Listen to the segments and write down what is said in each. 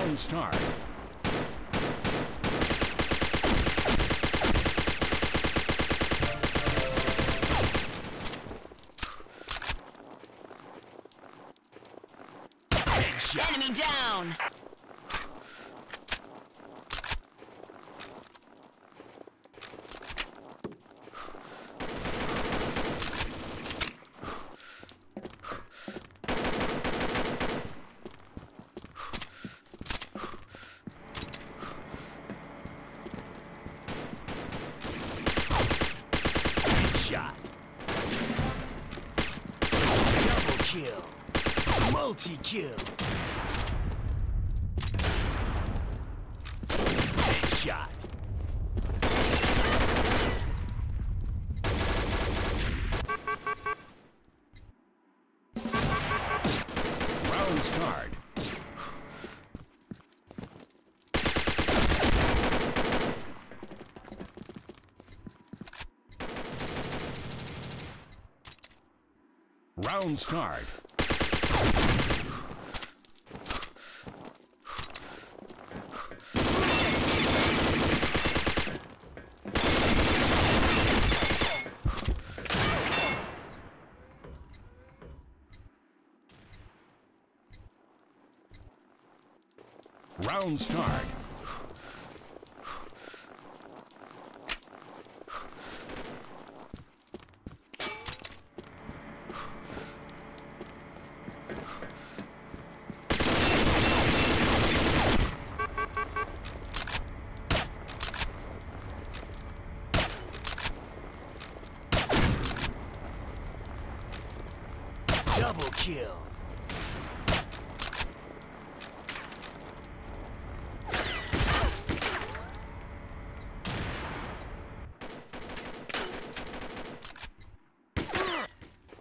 Round start. Enemy down. Shot. Double kill. Multi-kill. Headshot. Round start. Round start. Round start. Double kill.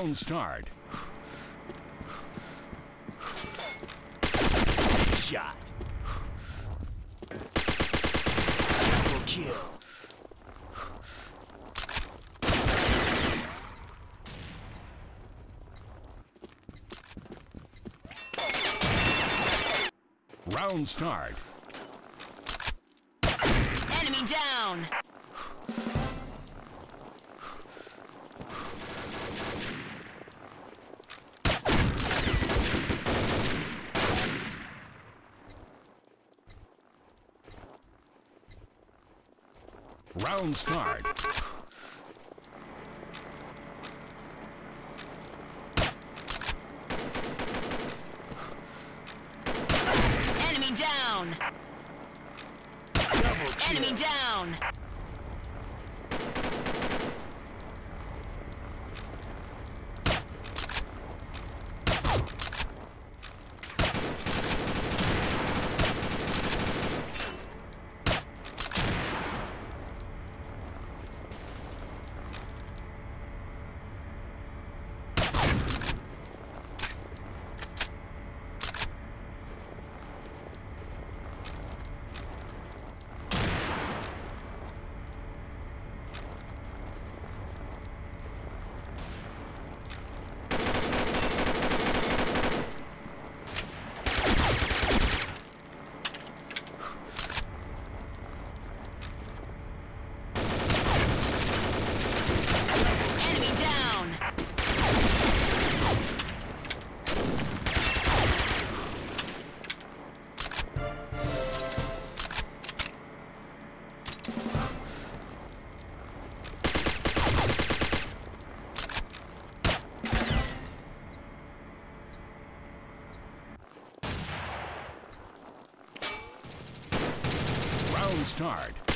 Round start. Shot. Double kill. Round start. Enemy down. Round start. Enemy down. Double kill. Enemy down. Round start.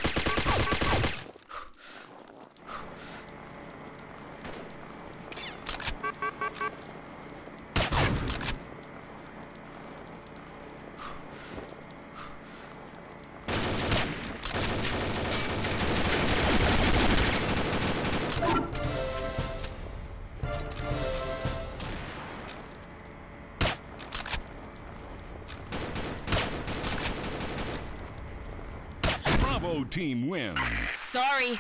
Team wins. Sorry.